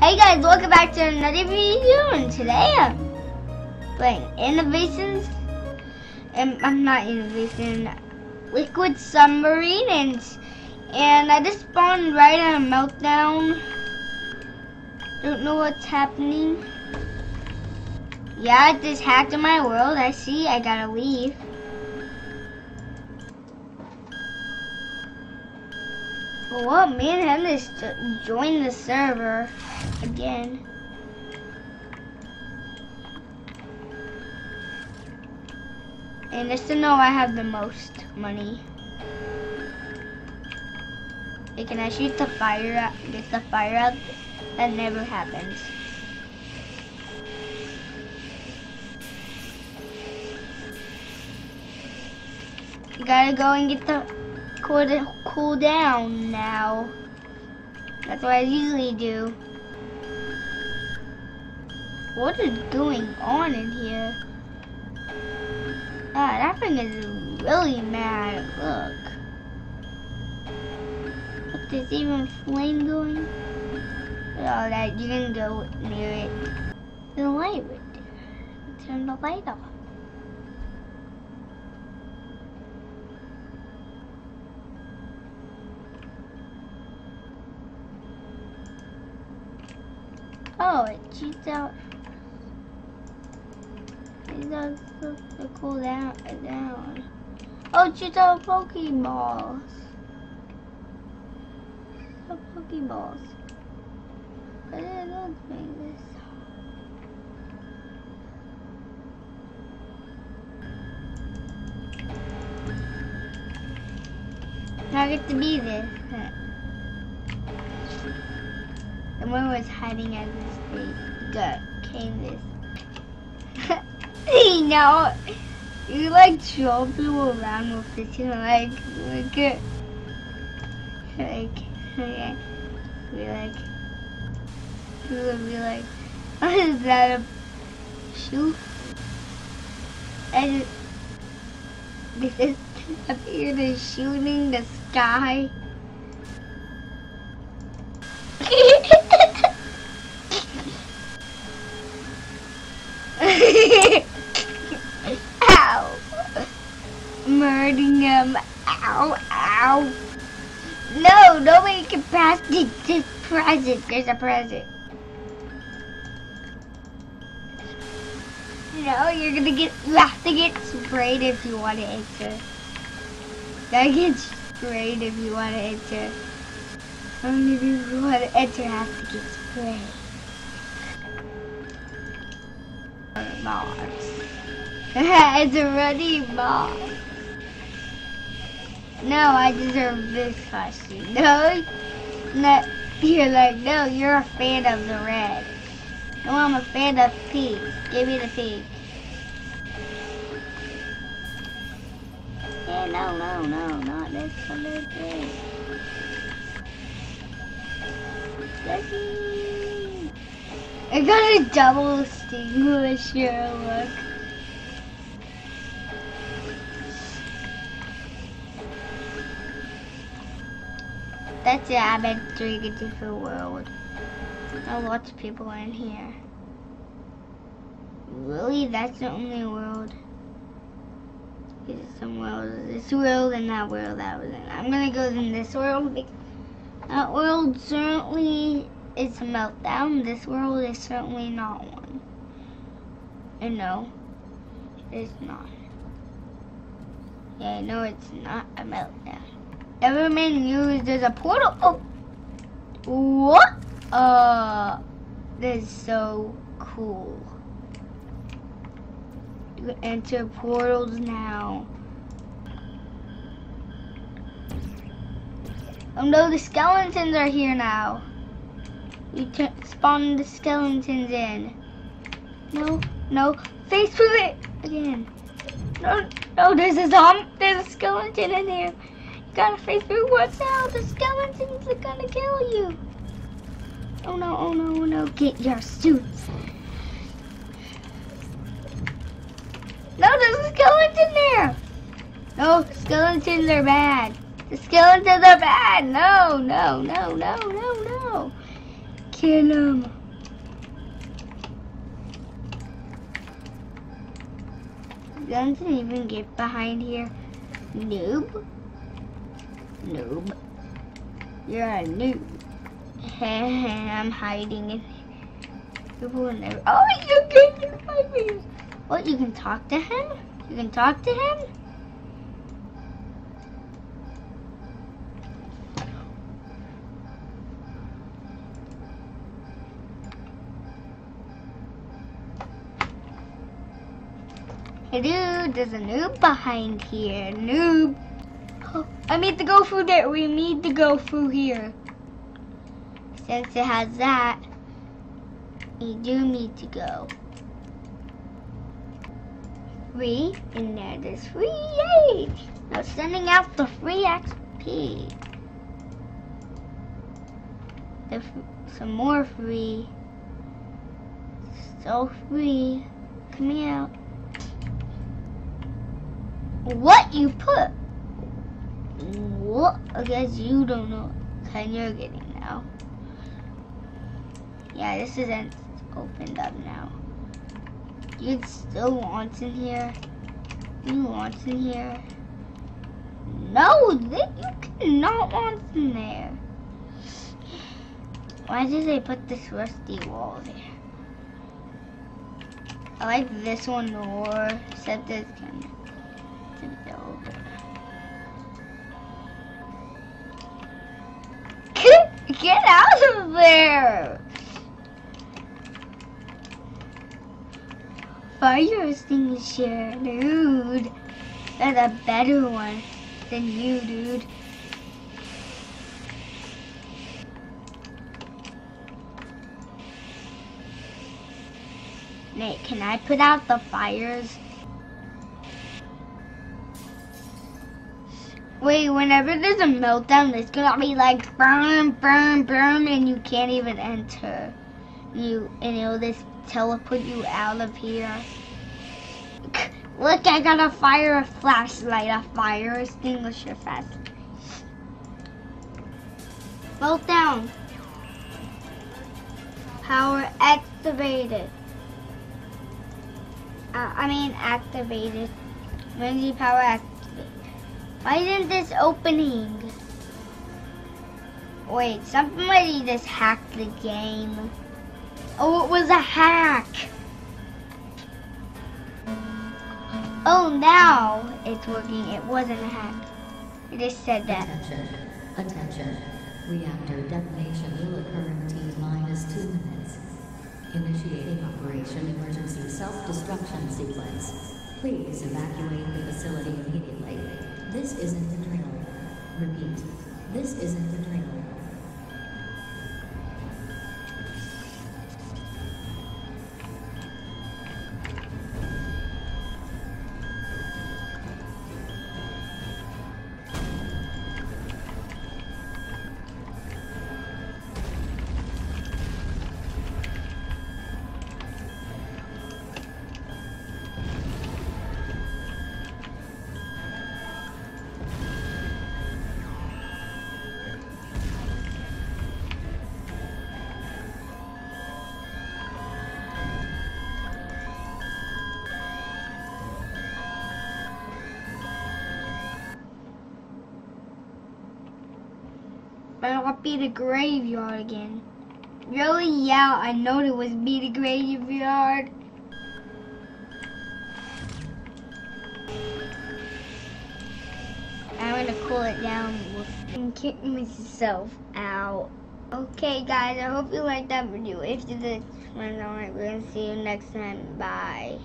Hey guys, welcome back to another video, and today I'm playing Innovations, and I'm not Innovation, Liquid Submarine, and, and I just spawned right on a meltdown. Don't know what's happening. Yeah, it just hacked in my world, I see, I gotta leave. Well? Me and him just joined the server again. And just to know I have the most money. Hey, can I shoot the fire out, get the fire out? That never happens. You gotta go and get the cool, cool down now. That's what I usually do. What is going on in here? Ah, that thing is really mad. Look. Look, there's even flame going. Oh, that you didn't go near it. The light right there. Turn the light off. Oh, it shoots out. Oh, to cool down. down. Oh, shoots out Pokeballs. Oh, Pokeballs. What are those things? Now I get to be there. Someone was hiding at this thing. Got came this. know, you like show people around with this, you like, like, it. like, okay, be like, you would be like, is that, a shoe? And this is up here, they're shooting the sky. Pass this, this present. There's a present. No, you're gonna get, you have to get sprayed if you want to enter. Gotta get sprayed if you want to enter. Only people who want to enter have to get sprayed. Mars. it's a running Mars. No, I deserve this costume. No, no, you're like, no, you're a fan of the red. No, I'm a fan of pink. Give me the pink. Yeah, no, no, no, not this this thing. I got a double extinguisher, look. That's it, I'm entering a different world. There lots of people in here. Really? That's the only world? There's some world, this world and that world that was in. I'm gonna go in this world because that world certainly is a meltdown. This world is certainly not one. And no, it's not. Yeah, no, it's not a meltdown. Knew there's a portal. Oh, what? Uh, this is so cool. You can enter portals now. Oh no, the skeletons are here now. You spawn the skeletons in. No, no, face through it again. No, no, there's a zombie, there's a skeleton in here. You gotta face through. What's now? The skeletons are gonna kill you. Oh no, oh no, oh no, get your suits. No, there's a skeleton there. No, skeletons are bad. The skeletons are bad. No, no, no, no, no, no. kill him. Doesn't even get behind here. Noob. Noob. You're a noob. I'm hiding in People will never. Oh, you can find me. What? You can talk to him? You can talk to him? Hey dude, there's a noob behind here. Noob. I need to go through there. We need to go through here. Since it has that, you do need to go. Free, and there there's free, yay! Now sending out the free XP. The, some more free. So free. Coming out. What you put? What? I guess you don't know. Kind you're getting now. Yeah, this isn't opened up now. You still want in here? You want in here? No, that you cannot want in there. Why did they put this rusty wall there? I like this one more, except it's kind of Get out of there! Fire extinguisher, dude. That's a better one than you, dude. Nate, can I put out the fires? Wait, whenever there's a meltdown, it's gonna be like burn, burn, burn, and you can't even enter. You and it'll just teleport you out of here. Look, I got a fire a flashlight, a fire extinguisher fast. Meltdown. Power activated. Uh, I mean activated. Emergency power activated. Why isn't this opening? Wait, somebody just hacked the game. Oh, it was a hack. Oh, now it's working. It wasn't a hack. It just said that. Attention. Attention. Reactor detonation will occur in T minus two minutes. Initiating Operation Emergency Self-Destruction Sequence. Please evacuate the facility immediately. This isn't the drill. Repeat, this isn't the drill. But I'll be the graveyard again. Really? Yeah, I know it was be the graveyard. I'm gonna cool it down and kick myself out. Okay guys, I hope you liked that video. If you did, we're gonna see you next time. Bye.